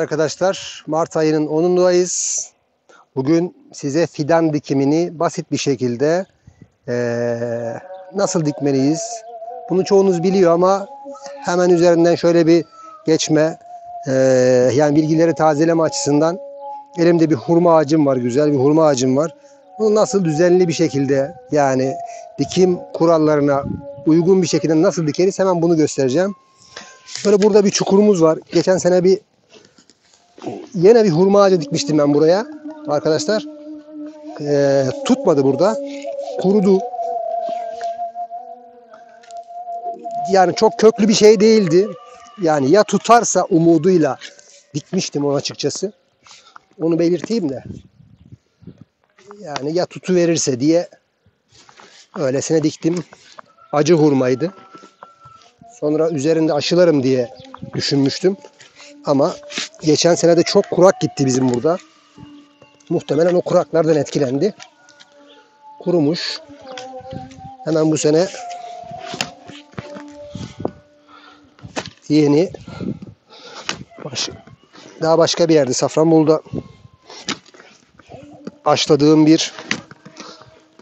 Arkadaşlar Mart ayının 10'undayız. Bugün size fidan dikimini basit bir şekilde eee, nasıl dikmeliyiz? Bunu çoğunuz biliyor ama hemen üzerinden şöyle bir geçme eee, yani bilgileri tazeleme açısından elimde bir hurma ağacım var güzel bir hurma ağacım var. Bunu nasıl düzenli bir şekilde yani dikim kurallarına uygun bir şekilde nasıl dikeriz hemen bunu göstereceğim. Böyle burada bir çukurumuz var. Geçen sene bir yine bir hurma ağacı dikmiştim ben buraya arkadaşlar. Ee, tutmadı burada. Kurudu. Yani çok köklü bir şey değildi. Yani ya tutarsa umuduyla dikmiştim onu açıkçası. Onu belirteyim de. Yani ya tutu verirse diye öylesine diktim. Acı hurmaydı. Sonra üzerinde aşılarım diye düşünmüştüm. Ama geçen sene de çok kurak gitti bizim burada. Muhtemelen o kuraklardan etkilendi. Kurumuş. Hemen bu sene yeni baş, daha başka bir yerde Safranbolu'da açladığım bir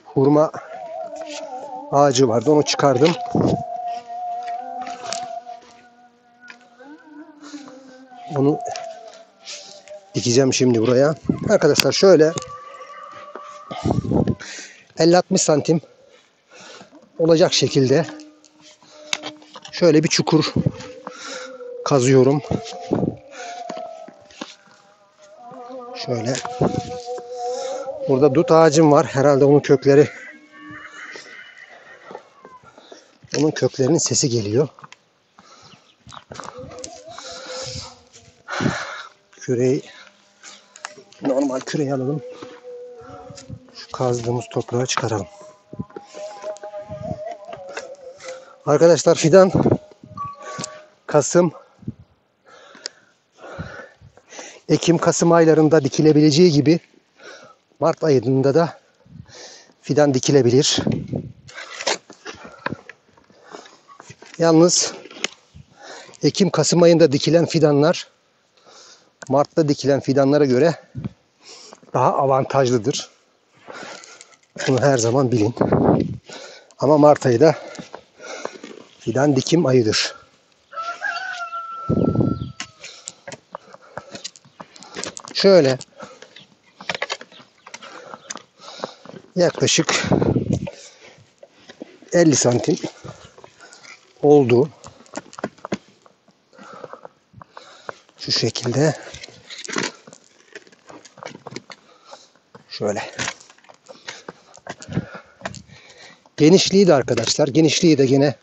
hurma ağacı vardı. Onu çıkardım. Onu dikeceğim şimdi buraya. Arkadaşlar şöyle 50-60 santim olacak şekilde şöyle bir çukur kazıyorum. Şöyle. Burada dut ağacım var. Herhalde onun kökleri onun köklerinin sesi geliyor. Küreği normal küreği alalım. Şu kazdığımız toprağı çıkaralım. Arkadaşlar fidan Kasım Ekim Kasım aylarında dikilebileceği gibi Mart ayında da fidan dikilebilir. Yalnız Ekim Kasım ayında dikilen fidanlar Mart'ta dikilen fidanlara göre daha avantajlıdır. Bunu her zaman bilin. Ama Mart ayı da fidan dikim ayıdır. Şöyle yaklaşık 50 santim oldu. Şu şekilde şöyle genişliği de arkadaşlar genişliği de yine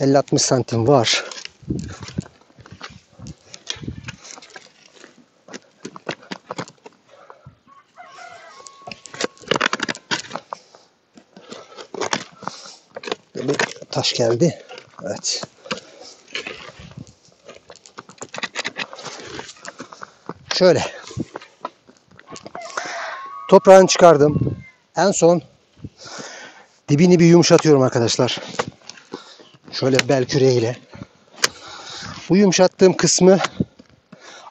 50-60 santim var. Bir taş geldi. Evet. Şöyle. Toprağını çıkardım. En son dibini bir yumuşatıyorum arkadaşlar. Şöyle bel küreğiyle. Bu yumuşattığım kısmı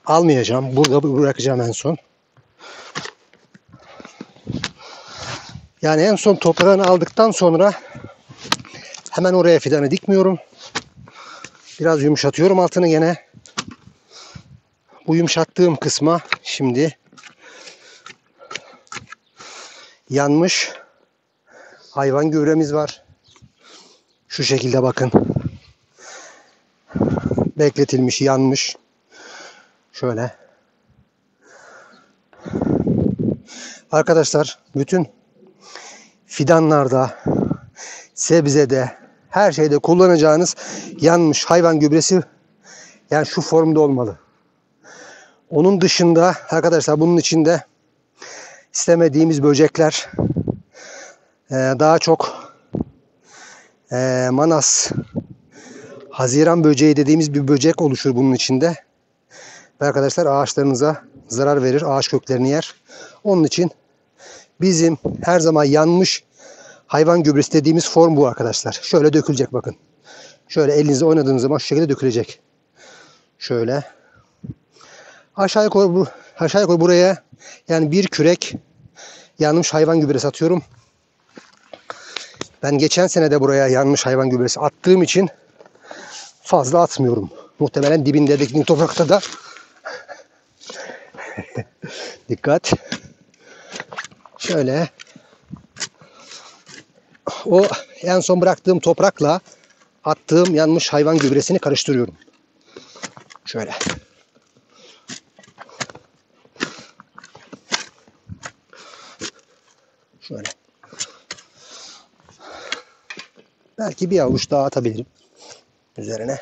almayacağım. Burada bırakacağım en son. Yani en son toprağını aldıktan sonra hemen oraya fidanı dikmiyorum. Biraz yumuşatıyorum altını gene. Bu yumuşattığım kısma şimdi yanmış hayvan gübremiz var. Şu şekilde bakın. Bekletilmiş, yanmış. Şöyle. Arkadaşlar bütün fidanlarda, sebzede, her şeyde kullanacağınız yanmış hayvan gübresi yani şu formda olmalı. Onun dışında arkadaşlar bunun içinde istemediğimiz böcekler e, daha çok e, manas haziran böceği dediğimiz bir böcek oluşur bunun içinde. Ve arkadaşlar ağaçlarınıza zarar verir. Ağaç köklerini yer. Onun için bizim her zaman yanmış hayvan gübresi dediğimiz form bu arkadaşlar. Şöyle dökülecek bakın. Şöyle elinizle oynadığınız zaman şu şekilde dökülecek. Şöyle. Aşağı yukarı, bu, aşağı yukarı buraya yani bir kürek yanmış hayvan gübresi atıyorum. Ben geçen sene de buraya yanmış hayvan gübresi attığım için fazla atmıyorum. Muhtemelen dibinde diktiğim toprakta da dikkat. Şöyle o en son bıraktığım toprakla attığım yanmış hayvan gübresini karıştırıyorum. Şöyle. Belki bir avuç daha atabilirim. Üzerine.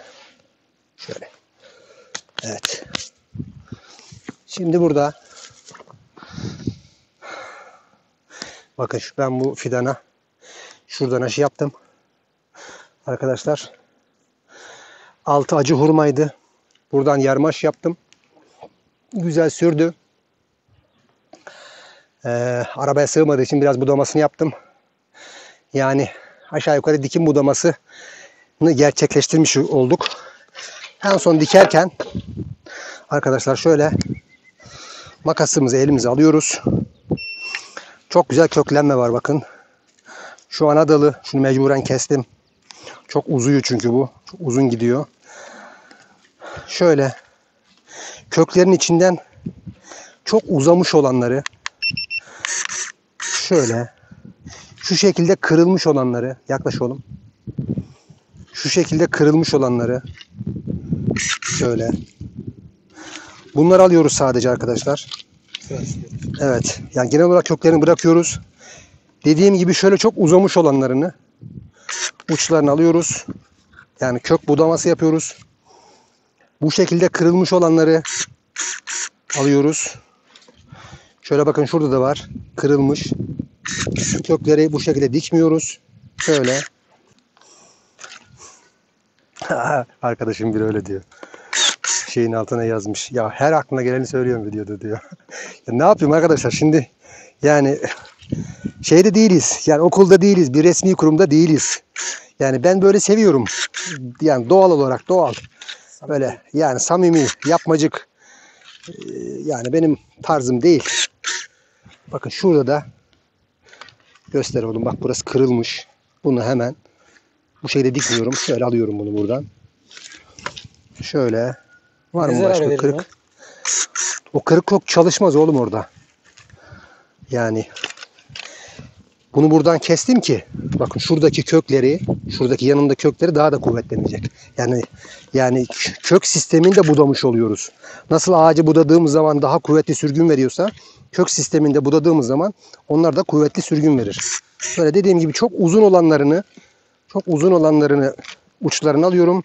Şöyle. Evet. Şimdi burada bakın şu- ben bu fidana şuradan aşı yaptım. Arkadaşlar altı acı hurmaydı. Buradan yarmaş yaptım. Güzel sürdü. Ee, arabaya sığmadığı için biraz budamasını yaptım. Yani aşağı yukarı dikim budamasını gerçekleştirmiş olduk. En son dikerken arkadaşlar şöyle makasımızı elimize alıyoruz. Çok güzel köklenme var bakın. Şu ana dalı şunu mecburen kestim. Çok uzuyor çünkü bu. Çok uzun gidiyor. Şöyle köklerin içinden çok uzamış olanları şöyle şu şekilde kırılmış olanları yaklaş oğlum. Şu şekilde kırılmış olanları şöyle bunları alıyoruz sadece arkadaşlar. Evet. Yani genel olarak köklerini bırakıyoruz. Dediğim gibi şöyle çok uzamış olanlarını uçlarını alıyoruz. Yani kök budaması yapıyoruz. Bu şekilde kırılmış olanları alıyoruz. Şöyle bakın şurada da var. Kırılmış. Kökleri bu şekilde dikmiyoruz. Şöyle. Arkadaşım biri öyle diyor. Şeyin altına yazmış. Ya her aklına geleni söylüyorum videoda diyor. ya ne yapayım arkadaşlar şimdi yani şeyde değiliz. Yani okulda değiliz. Bir resmi kurumda değiliz. Yani ben böyle seviyorum. Yani doğal olarak doğal. Böyle yani samimi, yapmacık. Ee, Yani benim tarzım değil. Bakın şurada da göster oğlum. Bak burası kırılmış. Bunu hemen bu şekilde dikmiyorum. Şöyle alıyorum bunu buradan. Şöyle. Var mı başka kırık? o? O kırık kok çalışmaz oğlum orada. Yani bunu buradan kestim ki bakın şuradaki kökleri, şuradaki yanında kökleri daha da kuvvetlenecek. Yani yani kök sisteminde budamış oluyoruz. Nasıl ağacı budadığımız zaman daha kuvvetli sürgün veriyorsa kök sisteminde budadığımız zaman onlar da kuvvetli sürgün verir. Böyle dediğim gibi çok uzun olanlarını çok uzun olanlarını uçlarını alıyorum.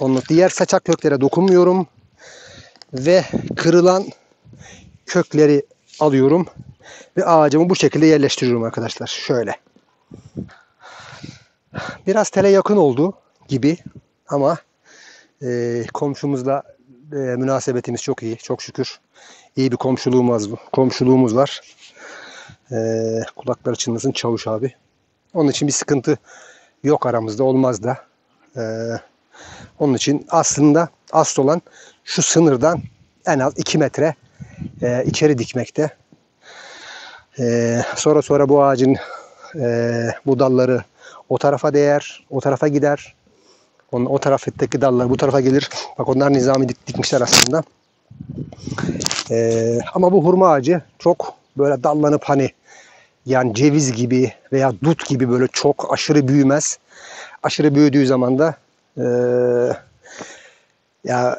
Onu diğer saçak köklere dokunmuyorum ve kırılan kökleri alıyorum ve ağacımı bu şekilde yerleştiriyorum arkadaşlar. Şöyle. Biraz tele yakın oldu gibi ama e, komşumuzla e, münasebetimiz çok iyi. Çok şükür. İyi bir komşuluğumuz, komşuluğumuz var. E, kulakları çınlasın Çavuş abi. Onun için bir sıkıntı yok aramızda. Olmaz da. E, onun için aslında asıl olan şu sınırdan en az 2 metre e, içeri dikmekte. E, sonra sonra bu ağacın e, bu dalları o tarafa değer, o tarafa gider. Onun, o taraftaki dallar bu tarafa gelir. Bak onlar nizami dik, dikmişler aslında. E, ama bu hurma ağacı çok böyle dallanıp hani yani ceviz gibi veya dut gibi böyle çok aşırı büyümez. Aşırı büyüdüğü zaman da e, ya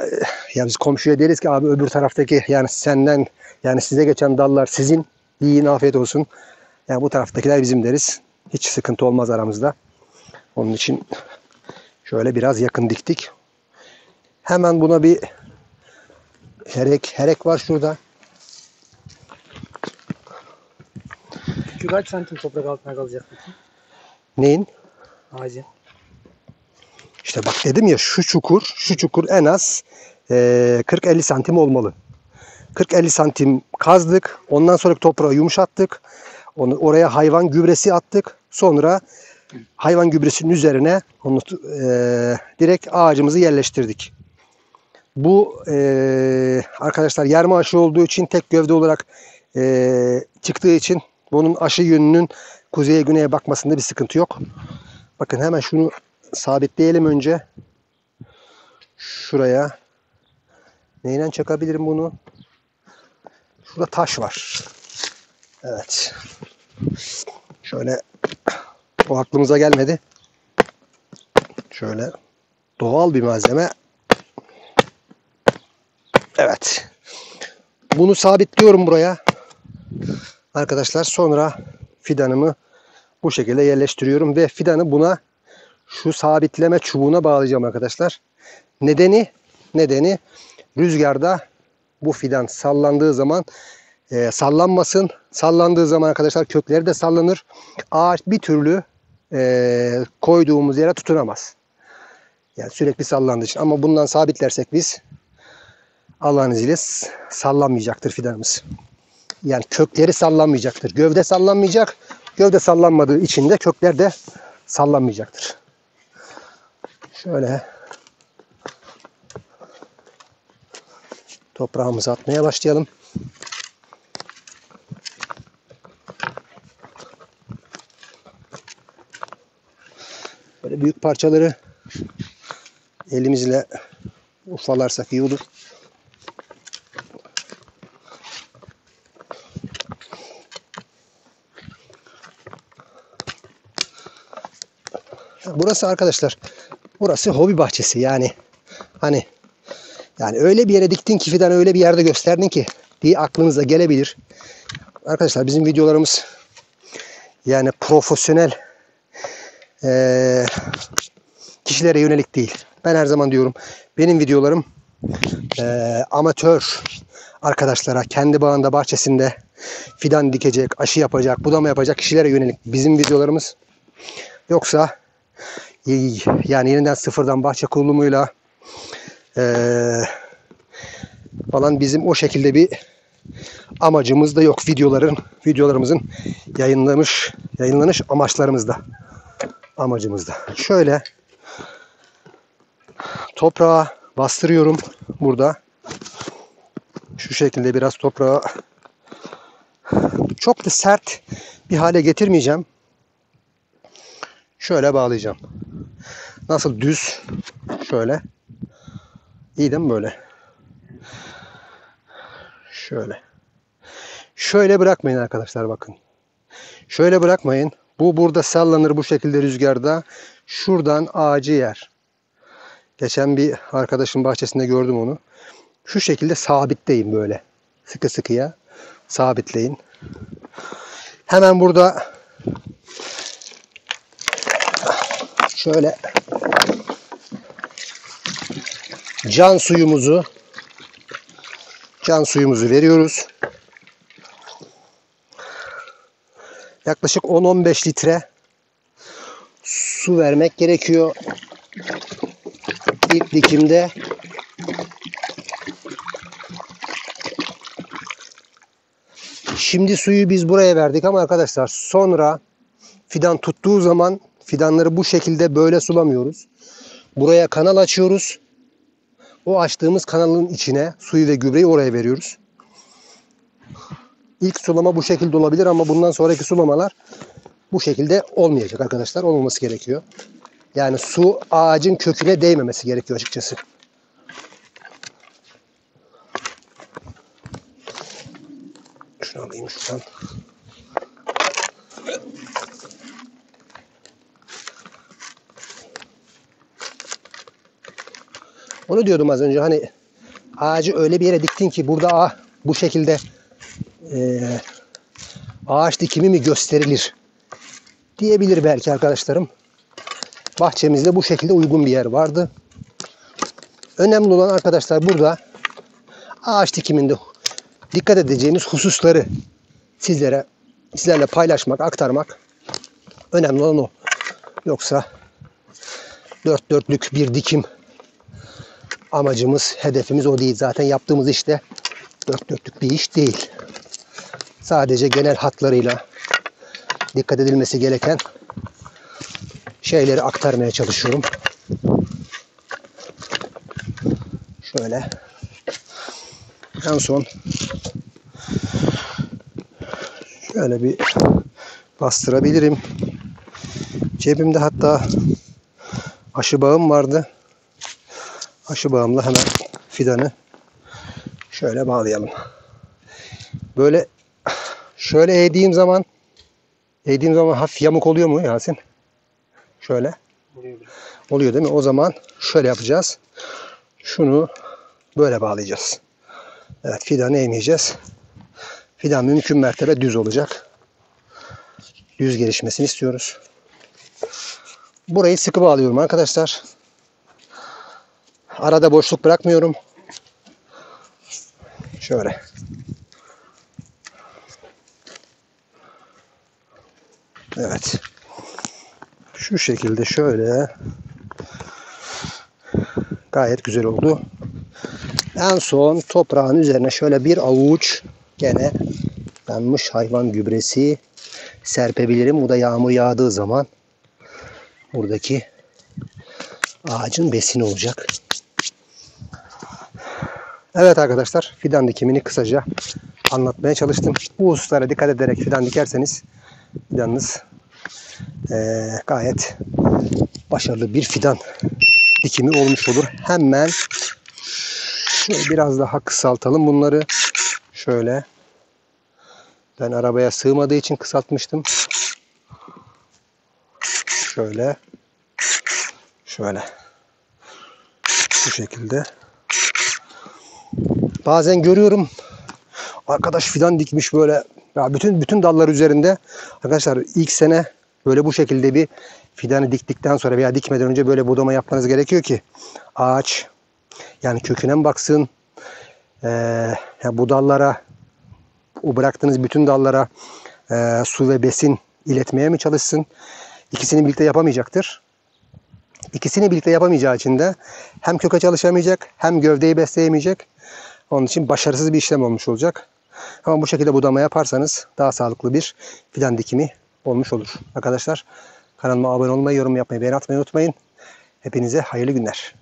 ya biz komşuya deriz ki abi öbür taraftaki yani senden yani size geçen dallar sizin yiyin afiyet olsun. Yani bu taraftakiler bizim deriz. Hiç sıkıntı olmaz aramızda. Onun için şöyle biraz yakın diktik. Hemen buna bir herek herek var şurada. Şu kaç santim toprak altına kalacak peki? Neyin? Ağacın. İşte bak dedim ya şu çukur, şu çukur en az eee, 40-50 santim olmalı. 40-50 santim kazdık. Ondan sonra toprağı yumuşattık. Onu oraya hayvan gübresi attık. Sonra hayvan gübresinin üzerine onu eee, direkt ağacımızı yerleştirdik. Bu eee, arkadaşlar yerme aşı olduğu için tek gövde olarak eee, çıktığı için bunun aşı yönünün kuzeye güneye bakmasında bir sıkıntı yok. Bakın hemen şunu sabitleyelim önce. Şuraya. Neyle çakabilirim bunu? Şurada taş var. Evet. Şöyle o aklımıza gelmedi. Şöyle doğal bir malzeme. Evet. Bunu sabitliyorum buraya. Arkadaşlar sonra fidanımı bu şekilde yerleştiriyorum ve fidanı buna şu sabitleme çubuğuna bağlayacağım arkadaşlar. Nedeni nedeni rüzgarda bu fidan sallandığı zaman e, sallanmasın. Sallandığı zaman arkadaşlar kökleri de sallanır. Ağaç bir türlü e, koyduğumuz yere tutunamaz. Yani sürekli sallandığı için. Ama bundan sabitlersek biz Allah'ın izniyle sallanmayacaktır fidanımız. Yani kökleri sallanmayacaktır. Gövde sallanmayacak. Gövde sallanmadığı için de kökler de sallanmayacaktır. Şöyle toprağımızı atmaya başlayalım. Böyle büyük parçaları elimizle ufalarsak iyi olur. Burası arkadaşlar, burası hobi bahçesi yani. Hani yani öyle bir yere diktin ki fidan öyle bir yerde gösterdin ki diye aklınıza gelebilir. Arkadaşlar bizim videolarımız yani profesyonel eee, kişilere yönelik değil. Ben her zaman diyorum benim videolarım eee, amatör arkadaşlara kendi bağında bahçesinde fidan dikecek, aşı yapacak, budama yapacak kişilere yönelik bizim videolarımız. Yoksa yani yeniden sıfırdan bahçe kurulumuyla eee, falan bizim o şekilde bir amacımız da yok videoların videolarımızın yayınlamış yayınlanış amaçlarımızda amacımızda. Şöyle toprağa bastırıyorum burada. Şu şekilde biraz toprağı çok da sert bir hale getirmeyeceğim. Şöyle bağlayacağım. Nasıl düz şöyle. İyi değil mi böyle? Şöyle. Şöyle bırakmayın arkadaşlar bakın. Şöyle bırakmayın. Bu burada sallanır bu şekilde rüzgarda. Şuradan ağacı yer. Geçen bir arkadaşın bahçesinde gördüm onu. Şu şekilde sabitleyin böyle. Sıkı sıkıya sabitleyin. Hemen burada şöyle can suyumuzu can suyumuzu veriyoruz. Yaklaşık 10-15 litre su vermek gerekiyor. İlk dikimde Şimdi suyu biz buraya verdik ama arkadaşlar sonra fidan tuttuğu zaman fidanları bu şekilde böyle sulamıyoruz. Buraya kanal açıyoruz. O açtığımız kanalın içine suyu ve gübreyi oraya veriyoruz. İlk sulama bu şekilde olabilir ama bundan sonraki sulamalar bu şekilde olmayacak arkadaşlar. Olmaması gerekiyor. Yani su ağacın köküne değmemesi gerekiyor açıkçası. Şunu alayım şuradan. Onu diyordum az önce hani ağacı öyle bir yere diktin ki burada ah, bu şekilde eee, ağaç dikimi mi gösterilir diyebilir belki arkadaşlarım. Bahçemizde bu şekilde uygun bir yer vardı. Önemli olan arkadaşlar burada ağaç dikiminde dikkat edeceğimiz hususları sizlere sizlerle paylaşmak, aktarmak önemli olan o. Yoksa dört dörtlük bir dikim amacımız, hedefimiz o değil. Zaten yaptığımız işte dört dörtlük bir iş değil. Sadece genel hatlarıyla dikkat edilmesi gereken şeyleri aktarmaya çalışıyorum. Şöyle. En son şöyle bir bastırabilirim. Cebimde hatta aşı bağım vardı. Aşı bağımla hemen fidanı şöyle bağlayalım. Böyle şöyle eğdiğim zaman eğdiğim zaman hafif yamuk oluyor mu Yasin? Şöyle. Oluyor değil mi? O zaman şöyle yapacağız. Şunu böyle bağlayacağız. Evet fidanı eğmeyeceğiz. Fidan mümkün mertebe düz olacak. Düz gelişmesini istiyoruz. Burayı sıkı bağlıyorum arkadaşlar. Arada boşluk bırakmıyorum. Şöyle. Evet. Şu şekilde şöyle gayet güzel oldu. En son toprağın üzerine şöyle bir avuç gene yanmış hayvan gübresi serpebilirim. Bu da yağmur yağdığı zaman buradaki ağacın besini olacak. Evet arkadaşlar fidan dikimini kısaca anlatmaya çalıştım. Bu hususlara dikkat ederek fidan dikerseniz fidanınız eee, gayet başarılı bir fidan dikimi olmuş olur. Hemen şöyle biraz daha kısaltalım bunları. Şöyle. Ben arabaya sığmadığı için kısaltmıştım. Şöyle. Şöyle. Bu şekilde. Bazen görüyorum arkadaş fidan dikmiş böyle. Ya bütün bütün dallar üzerinde. Arkadaşlar ilk sene böyle bu şekilde bir fidanı diktikten sonra veya dikmeden önce böyle budama yapmanız gerekiyor ki ağaç yani köküne mi baksın ee, ya bu dallara o bıraktığınız bütün dallara ee, su ve besin iletmeye mi çalışsın? İkisini birlikte yapamayacaktır. İkisini birlikte yapamayacağı için de hem köke çalışamayacak hem gövdeyi besleyemeyecek. Onun için başarısız bir işlem olmuş olacak. Ama bu şekilde budama yaparsanız daha sağlıklı bir fidan dikimi olmuş olur. Arkadaşlar kanalıma abone olmayı, yorum yapmayı, beğeni atmayı unutmayın. Hepinize hayırlı günler.